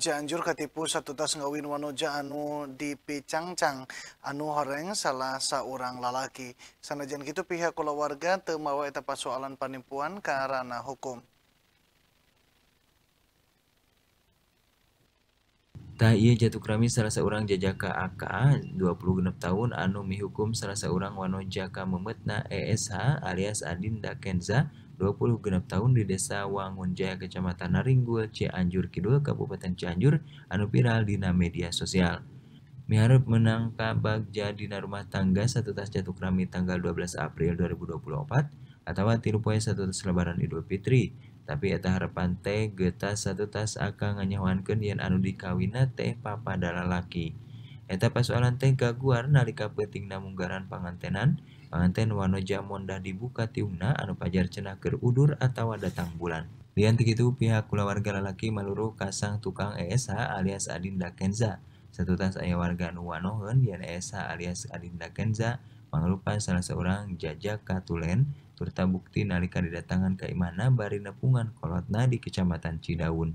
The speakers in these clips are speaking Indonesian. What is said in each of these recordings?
Cianjur katipu satutas ngawin wanoja anu dipicangcang anu horeng salah seorang lalaki. Sanajan gitu pihak keluarga temawa eta persoalan panimpuan karena hukum. Tak iya jatuh kerami salah seorang jajaka AK 26 tahun anu mihukum salah seorang wanojaka memetna ESH alias Adinda Kenza 20 genap tahun di desa Wangunjaya Kecamatan Naringgul Cianjur Kidul Kabupaten Cianjur anu viral dina media sosial. Miharap menangkap bagja dina rumah tangga satu tas jatuh kerami tanggal 12 April 2024 atau tiru poe satu tas lebaran Idul Fitri. Tapi eta harapan teh getas satu tas akan nganyawankeun yen anu dikawina teh papa lalaki eta persoalan teh gaguar nalika penting namunggaran pangantenan Pengantin wanoja mondah dibuka tiungna anu pajar cenah ker udur atau datang bulan. Lian itu pihak keluarga lalaki maluru kasang tukang ESH alias Adinda Kenza. Satu tas ayah warga anu wanohen yang ESH alias Adinda Kenza manglupa salah seorang jajak katulen turta bukti nalika didatangan ke imana bari nepungan kolotna di kecamatan Cidaun.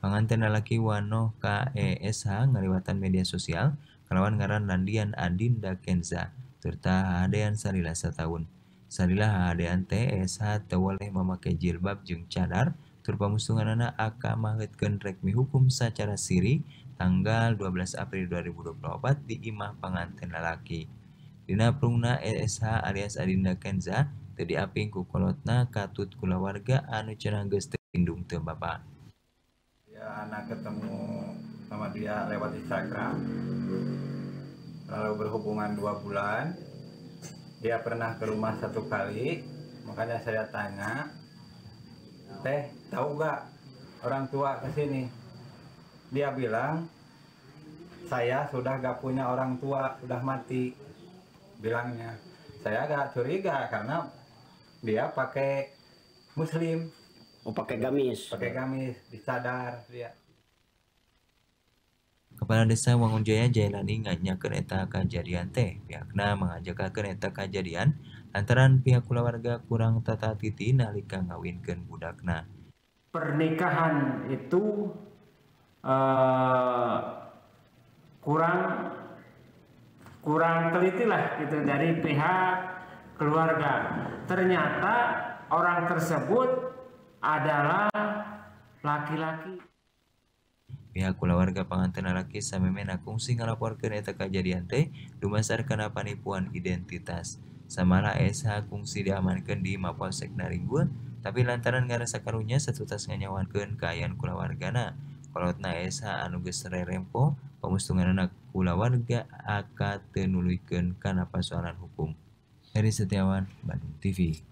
Pengantin lalaki wano KESH ngaliwatan media sosial kelawan ngaran Landian Adinda Kenza serta hadean sarila sataun sarilah hadean TSH tewaleh memakai jilbab jeung cadar tur pamustunganana aka maheutkeun rekmi hukum secara siri tanggal 12 April 2024 di imah panganten lalaki. Dina prungna ESH alias Adinda Kenza teu diaping ku kolotna katut kulawarga anu cenah geus tindung teu bapa ya anak ketemu sama dia lewat Instagram. Lalu berhubungan dua bulan dia pernah ke rumah satu kali makanya saya tanya teh tahu gak orang tua ke sini? Dia bilang saya sudah gak punya orang tua sudah mati. Bilangnya saya agak curiga karena dia pakai muslim. Oh pakai gamis. Pakai gamis disadar dia Kepala Desa Wangunjaya Jailani nganyakeun eta kejadian teh. Pihakna mengajakakeun eta kejadian lantaran pihak keluarga kurang tata titi nalika ngawinkeun budakna. Pernikahan itu uh, kurang kurang teliti lah gitu dari pihak keluarga. Ternyata orang tersebut adalah laki-laki pihak kulawarga panganten alaki samemena kungsi ngalaporkeun eta kajadian teh dumasar kana panipuan identitas. Samara SH kungsi diamankan di Mapolsek Naringgoon, tapi lantaran ngarasa karunya setutas nganyawankeun kaayaan kulawargana. Kolotna SH anu geus rerempo, pamustunganna kulawarga akan tenuluykeun kana pasoalan hukum. Heri Setiawan, Bandung TV.